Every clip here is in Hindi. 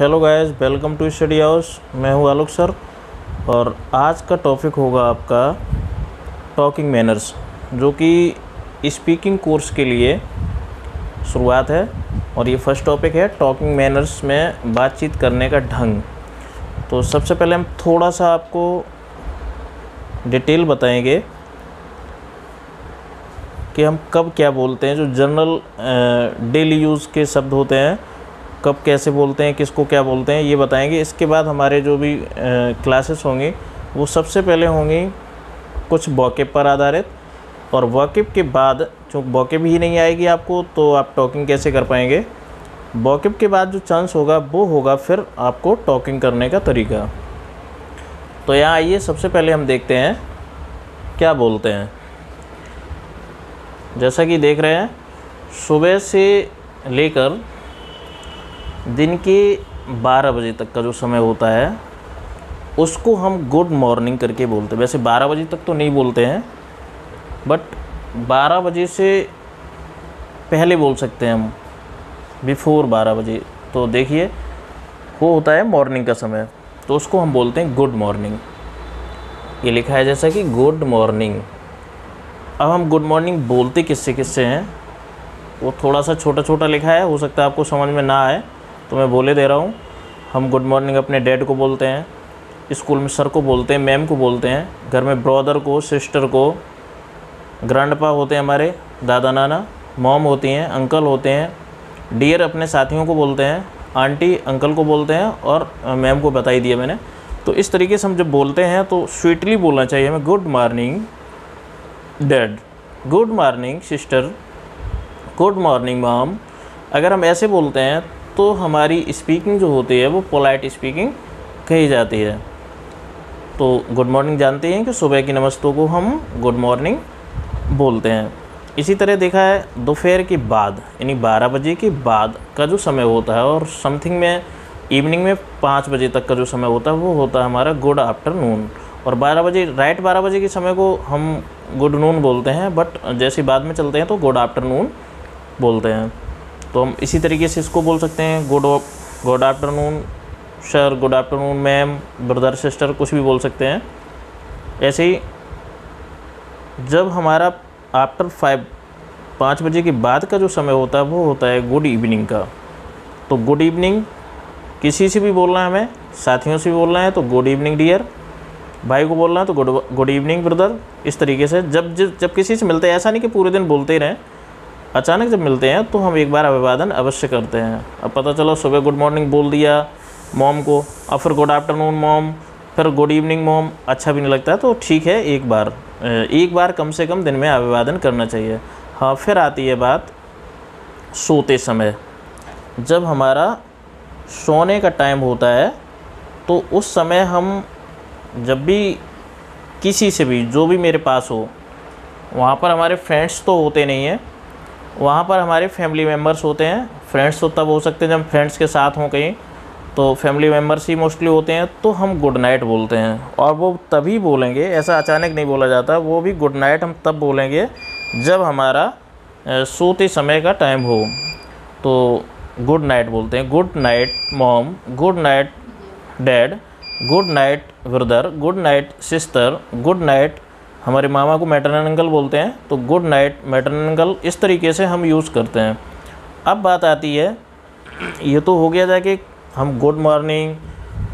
Hello guys welcome to study house मैं हूँ आलोक सर और आज का टॉपिक होगा आपका टॉकिंग मैनर्स जो कि स्पीकिंग कोर्स के लिए शुरुआत है और ये फ़र्स्ट टॉपिक है टॉकिंग मैनर्स में बातचीत करने का ढंग। तो सबसे पहले हम थोड़ा सा आपको डिटेल बताएँगे कि हम कब क्या बोलते हैं, जो जनरल डेली यूज़ के शब्द होते हैं। कब कैसे बोलते हैं, किसको क्या बोलते हैं, ये बताएँगे। इसके बाद हमारे जो भी क्लासेस होंगे, वो सबसे पहले होंगी कुछ वॉकिब पर आधारित। और वॉकिब के बाद, जो वॉकिब ही नहीं आएगी आपको तो आप टॉकिंग कैसे कर पाएँगे? वॉकिब के बाद जो चांस होगा, वो होगा फिर आपको टॉकिंग करने का तरीका। तो यहाँ आइए, सबसे पहले हम देखते हैं, क्या बोलते हैं। जैसा कि देख रहे हैं, सुबह से लेकर दिन के 12 बजे तक का जो समय होता है, उसको हम गुड मॉर्निंग करके बोलते हैं। वैसे 12 बजे तक तो नहीं बोलते हैं बट 12 बजे से पहले बोल सकते हैं हम। बिफोर 12 बजे। तो देखिए, वो होता है मॉर्निंग का समय। तो उसको हम बोलते हैं गुड मॉर्निंग ये लिखा है जैसा कि गुड मॉर्निंग अब हम गुड मॉर्निंग बोलते किससे किससे हैं? वो थोड़ा सा छोटा छोटा लिखा है, हो सकता है आपको समझ में ना आए। तो मैं बोले दे रहा हूँ, हम गुड मॉर्निंग अपने डैड को बोलते हैं स्कूल में सर को बोलते हैं मैम को बोलते हैं, घर में ब्रदर को सिस्टर को ग्रैंडपा होते हैं हमारे, दादा नाना मॉम होती हैं अंकल होते हैं डियर अपने साथियों को बोलते हैं आंटी अंकल को बोलते हैं और मैम को बता ही दिया मैंने। तो इस तरीके से हम जब बोलते हैं तो स्वीटली बोलना चाहिए हमें good morning dad good morning sister good morning mom अगर हम ऐसे बोलते हैं तो हमारी स्पीकिंग जो होती है, वो पोलाइट स्पीकिंग कही जाती है। तो गुड मॉर्निंग जानते हैं कि सुबह की नमस्तों को हम गुड मॉर्निंग बोलते हैं। इसी तरह देखा है, दोपहर के बाद, यानी 12 बजे के बाद का जो समय होता है, और समथिंग में इवनिंग में पाँच बजे तक का जो समय होता है, वो होता है हमारा गुड आफ्टरनून और 12 बजे राइट 12 बजे के समय को हम गुड नून बोलते हैं बट जैसे बाद में चलते हैं तो गुड आफ्टरनून बोलते हैं। तो हम इसी तरीके से इसको बोल सकते हैं good good afternoon sir good afternoon ma'am brother sister कुछ भी बोल सकते हैं। ऐसे ही, जब हमारा आफ्टर फाइव पाँच बजे के बाद का जो समय होता है, वो होता है गुड इवनिंग का। तो गुड इवनिंग किसी से भी बोलना है हमें, साथियों से भी बोलना है तो गुड इवनिंग डियर भाई को बोलना है तो गुड गुड इवनिंग ब्रदर इस तरीके से। जब जब जब किसी से मिलते हैं, ऐसा नहीं कि पूरे दिन बोलते ही रहें अचानक जब मिलते हैं तो हम एक बार अभिवादन अवश्य करते हैं। अब पता चलो, सुबह गुड मॉर्निंग बोल दिया मॉम को। और फिर गुड आफ्टरनून मॉम फिर गुड इवनिंग मॉम अच्छा भी नहीं लगता तो ठीक है, एक बार एक बार कम से कम दिन में अभिवादन करना चाहिए। हाँ फिर आती है बात सोते समय। जब हमारा सोने का टाइम होता है तो उस समय हम जब भी किसी से भी, जो भी मेरे पास हो, वहाँ पर हमारे फ्रेंड्स तो होते नहीं हैं। वहाँ पर हमारे फैमिली मेंबर्स होते हैं। फ्रेंड्स तो तब हो सकते हैं जब फ्रेंड्स के साथ हों कहीं। तो फैमिली मेंबर्स ही मोस्टली होते हैं तो हम गुड नाइट बोलते हैं। और वो तभी बोलेंगे, ऐसा अचानक नहीं बोला जाता, वो भी गुड नाइट हम तब बोलेंगे, जब हमारा सोते समय का टाइम हो। तो गुड नाइट बोलते हैं। Good night mom good night dad good night brother good night sister good night हमारे मामा को मैटरनल अंकल बोलते हैं तो गुड नाइट मैटरनल अंकल इस तरीके से हम यूज़ करते हैं। अब बात आती है, ये तो हो गया था कि हम good morning,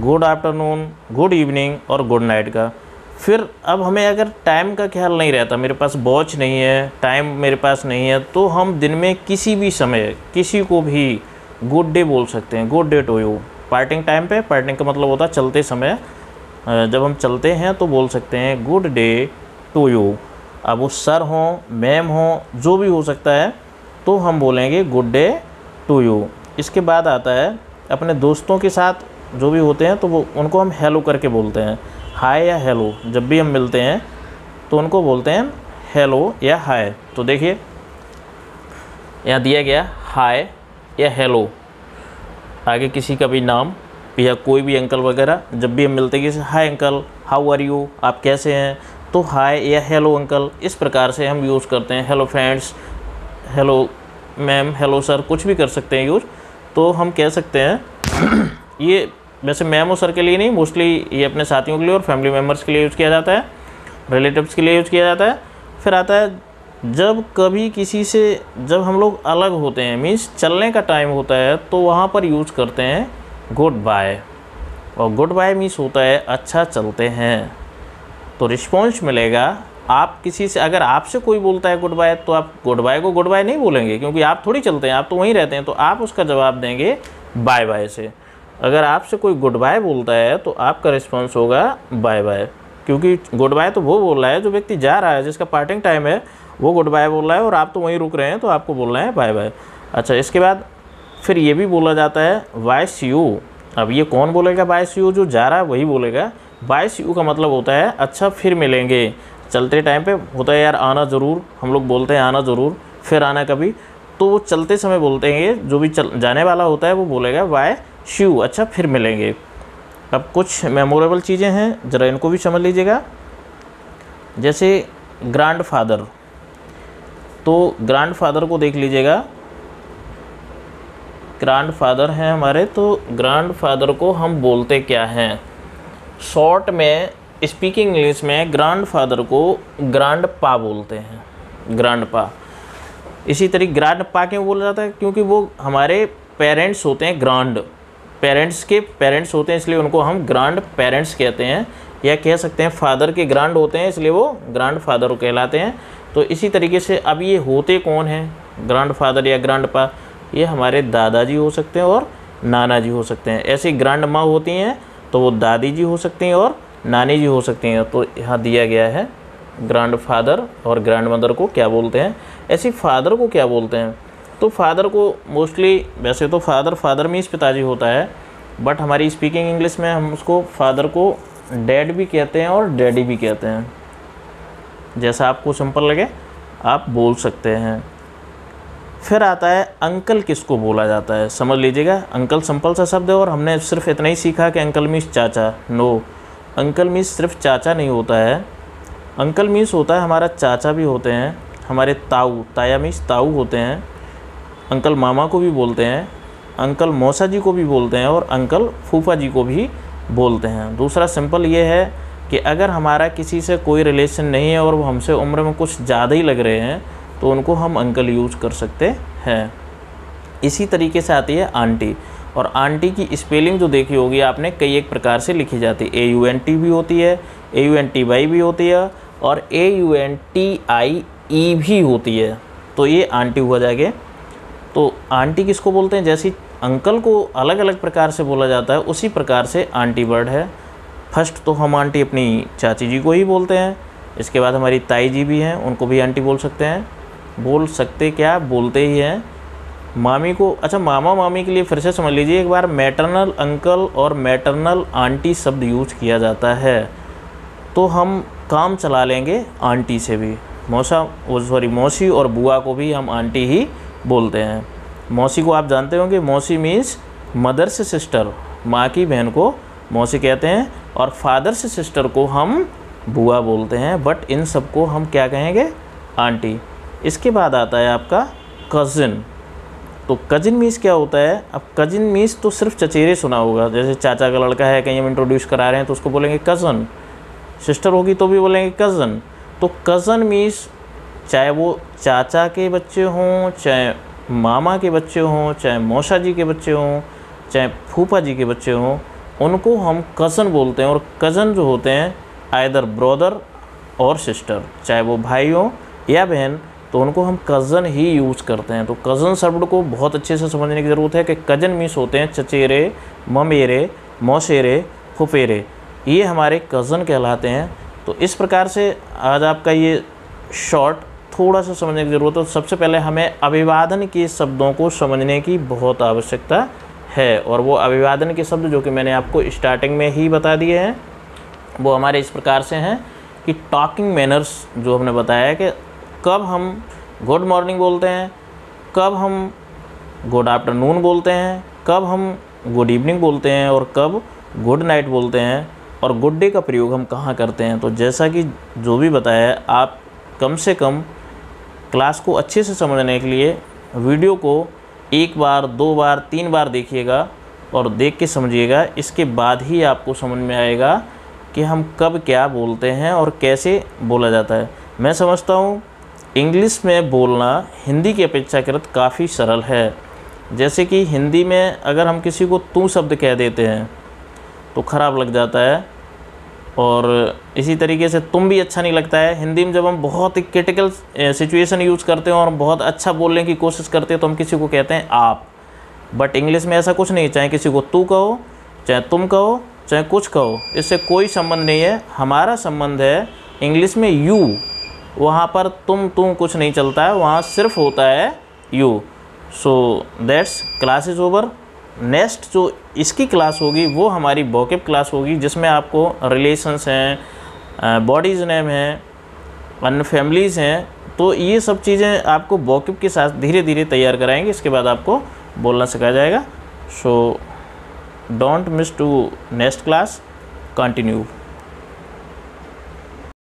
good afternoon, good evening और गुड नाइट का। फिर अब हमें अगर टाइम का ख्याल नहीं रहता, मेरे पास वॉच नहीं है, टाइम मेरे पास नहीं है तो हम दिन में किसी भी समय किसी को भी गुड डे बोल सकते हैं, good day to you. Parting time पे, पार्टिंग का मतलब होता है चलते समय जब हम चलते हैं तो बोल सकते हैं, गुड डे टू यू अब वो सर हों, मैम हों, जो भी हो सकता है तो हम बोलेंगे गुड डे टू यू इसके बाद आता है अपने दोस्तों के साथ जो भी होते हैं तो वो, उनको हम हेलो करके बोलते हैं। हाय या हेलो जब भी हम मिलते हैं तो उनको बोलते हैं हेलो या हाय तो देखिए, यहाँ दिया गया हाय या हेलो आगे किसी का भी नाम या कोई भी अंकल वगैरह, जब भी हम मिलते हैं, किसी hi uncle how are you आप कैसे हैं? तो हाय या हेलो अंकल इस प्रकार से हम यूज़ करते हैं। Hello friends hello ma'am hello sir कुछ भी कर सकते हैं यूज़ तो हम कह सकते हैं, ये वैसे मैम और सर के लिए नहीं मोस्टली ये अपने साथियों के लिए और फैमिली मेंबर्स के लिए यूज़ किया जाता है। रिलेटिव्स के लिए यूज़ किया जाता है। फिर आता है, जब कभी किसी से, जब हम लोग अलग होते हैं मीन्स चलने का टाइम होता है तो वहाँ पर यूज़ करते हैं गुड बाय और गुड बाय मीन्स होता है अच्छा चलते हैं। तो रिस्पॉन्स मिलेगा। आप किसी से, अगर आपसे कोई बोलता है गुड बाय तो आप गुड बाय को गुड बाय नहीं बोलेंगे, क्योंकि आप थोड़ी चलते हैं, आप तो वहीं रहते हैं तो आप उसका जवाब देंगे बाय बाय से। अगर आपसे कोई गुड बाय बोलता है तो आपका रिस्पॉन्स होगा बाय बाय, क्योंकि गुड बाय तो वो बोल रहा है, जो व्यक्ति जा रहा है, जिसका पार्टिंग टाइम है, वो गुड बाय बोल रहा है और आप तो वहीं रुक रहे हैं तो आपको बोल बोलना है बाय बाय। अच्छा इसके बाद फिर ये भी बोला जाता है वाइस यू अब ये कौन बोलेगा बाइस यू जो जा रहा है, वही बोलेगा। बाइस यू का मतलब होता है अच्छा फिर मिलेंगे। चलते टाइम पे होता है, यार, आना ज़रूर। हम लोग बोलते हैं, आना ज़रूर। फिर आना कभी। तो वो चलते समय बोलते हैं जो भी चल, जाने वाला होता है, वो बोलेगा वाई श्यू अच्छा फिर मिलेंगे। अब कुछ मेमोरेबल चीज़ें हैं, ज़रा इनको भी समझ लीजिएगा। जैसे ग्रांड फादर तो ग्रांड फादर को देख लीजिएगा। ग्रांड फादर हैं हमारे तो ग्रांड फादर को हम बोलते क्या हैं? शॉर्ट में, स्पीकिंग इंग्लिश में ग्रांड फादर को ग्रांड पा बोलते हैं। ग्रांड पा इसी तरीके ग्रांड पा क्यों बोला जाता है? क्योंकि वो हमारे पेरेंट्स होते हैं ग्रांड पेरेंट्स के पेरेंट्स होते हैं, इसलिए उनको हम ग्रांड पेरेंट्स कहते हैं, या कह सकते हैं फादर के ग्रांड होते हैं, इसलिए वो ग्रांड फादर कहलाते हैं। तो इसी तरीके से अब ये होते कौन हैं? ग्रांड फादर या ग्रांड पा ये हमारे दादाजी हो सकते हैं और नाना जी हो सकते हैं। ऐसी ग्रांड माँ होती हैं तो वो दादी जी हो सकती हैं और नानी जी हो सकती हैं। तो यहाँ दिया गया है ग्रांड फादर और ग्रैंड मदर को क्या बोलते हैं? ऐसे फादर को क्या बोलते हैं? तो फादर को मोस्टली वैसे तो फादर फादर मीन्स पिताजी होता है बट हमारी स्पीकिंग इंग्लिश में हम उसको फादर को डैड भी कहते हैं और डैडी भी कहते हैं। जैसा आपको सिंपल लगे, आप बोल सकते हैं। फिर आता है अंकल किसको बोला जाता है? समझ लीजिएगा, अंकल सिंपल सा शब्द है और हमने सिर्फ़ इतना ही सीखा कि अंकल मीस चाचा। नो अंकल मीस सिर्फ़ चाचा नहीं होता है। अंकल मीस होता है हमारा चाचा भी होते हैं, हमारे ताऊ, ताया मीस ताऊ होते हैं, अंकल मामा को भी बोलते हैं, अंकल मौसा जी को भी बोलते हैं और अंकल फूफा जी को भी बोलते हैं। दूसरा सिंपल ये है कि अगर हमारा किसी से कोई रिलेशन नहीं है और वो हमसे उम्र में कुछ ज़्यादा ही लग रहे हैं तो उनको हम अंकल यूज़ कर सकते हैं। इसी तरीके से आती है आंटी। और आंटी की स्पेलिंग जो देखी होगी आपने, कई एक प्रकार से लिखी जाती है। ए यू एन टी भी होती है A U N T Y भी होती है और A U N T I E भी होती है। तो ये आंटी हुआ जाएगा तो आंटी किसको बोलते हैं? जैसे अंकल को अलग अलग प्रकार से बोला जाता है, उसी प्रकार से आंटी वर्ड है। फ़र्स्ट तो हम आंटी अपनी चाची जी को ही बोलते हैं। इसके बाद हमारी ताई जी भी हैं, उनको भी आंटी बोल सकते हैं। बोल सकते क्या? बोलते ही हैं। मामी को अच्छा मामा मामी के लिए फिर से समझ लीजिए, एक बार मैटरनल अंकल और मैटरनल आंटी शब्द यूज़ किया जाता है। तो हम काम चला लेंगे आंटी से भी। मौसा सॉरी मौसी और बुआ को भी हम आंटी ही बोलते हैं। मौसी को आप जानते होंगे, मौसी मीन्स मदर से सिस्टर माँ की बहन को मौसी कहते हैं और फादर से सिस्टर को हम बुआ बोलते हैं। बट इन सबको हम क्या कहेंगे? आंटी इसके बाद आता है आपका कज़िन तो कजिन मीस क्या होता है? अब कजिन मीस तो सिर्फ़ चचेरे सुना होगा। जैसे चाचा का लड़का है, कहीं हम इंट्रोड्यूस करा रहे हैं तो उसको बोलेंगे कज़न सिस्टर होगी तो भी बोलेंगे कज़न तो कज़न मीस चाहे वो चाचा के बच्चे हों, चाहे मामा के बच्चे हों, चाहे मौसा जी के बच्चे हों, चाहे फूफा जी के बच्चे हों, उनको हम कज़न बोलते हैं। और कज़न जो होते हैं आइदर ब्रदर और सिस्टर चाहे वो भाई हो या बहन तो उनको हम कज़न ही यूज़ करते हैं। तो कज़न शब्द को बहुत अच्छे से समझने की ज़रूरत है कि कज़न मीस होते हैं चचेरे, ममेरे, मौसेरे, फुफेरे। ये हमारे कज़न कहलाते हैं। तो इस प्रकार से आज आपका ये शॉर्ट थोड़ा सा समझने की ज़रूरत है। तो सबसे पहले हमें अभिवादन के शब्दों को समझने की बहुत आवश्यकता है। और वो अभिवादन के शब्द जो कि मैंने आपको स्टार्टिंग में ही बता दिए हैं, वो हमारे इस प्रकार से हैं कि टॉकिंग मैनर्स जो हमने बताया कि कब हम गुड मॉर्निंग बोलते हैं, कब हम गुड आफ्टरनून बोलते हैं, कब हम गुड इवनिंग बोलते हैं और कब गुड नाइट बोलते हैं और गुड डे का प्रयोग हम कहाँ करते हैं। तो जैसा कि जो भी बताया आप कम से कम क्लास को अच्छे से समझने के लिए वीडियो को एक बार, दो बार, तीन बार देखिएगा और देख के समझिएगा। इसके बाद ही आपको समझ में आएगा कि हम कब क्या बोलते हैं और कैसे बोला जाता है। मैं समझता हूँ इंग्लिश में बोलना हिंदी की अपेक्षाकृत काफ़ी सरल है। जैसे कि हिंदी में अगर हम किसी को तू शब्द कह देते हैं तो ख़राब लग जाता है। और इसी तरीके से तुम भी अच्छा नहीं लगता है। हिंदी में जब हम बहुत ही क्रिटिकल सिचुएशन यूज़ करते हैं और बहुत अच्छा बोलने की कोशिश करते हैं तो हम किसी को कहते हैं आप। बट इंग्लिश में ऐसा कुछ नहीं चाहे किसी को तू कहो, चाहे तुम कहो, चाहे कुछ कहो, इससे कोई संबंध नहीं है। हमारा संबंध है इंग्लिश में यू वहाँ पर तुम तुम कुछ नहीं चलता है, वहाँ सिर्फ़ होता है you so that's class is over next जो इसकी क्लास होगी, वो हमारी बॉकेप क्लास होगी, जिसमें आपको रिलेशंस हैं बॉडीज़ नेम हैं, अन्य फैमिलीज़ हैं तो ये सब चीज़ें आपको बॉकेप के साथ धीरे धीरे तैयार कराएँगे, इसके बाद आपको बोलना सिखाया जाएगा. So don't miss to next class continue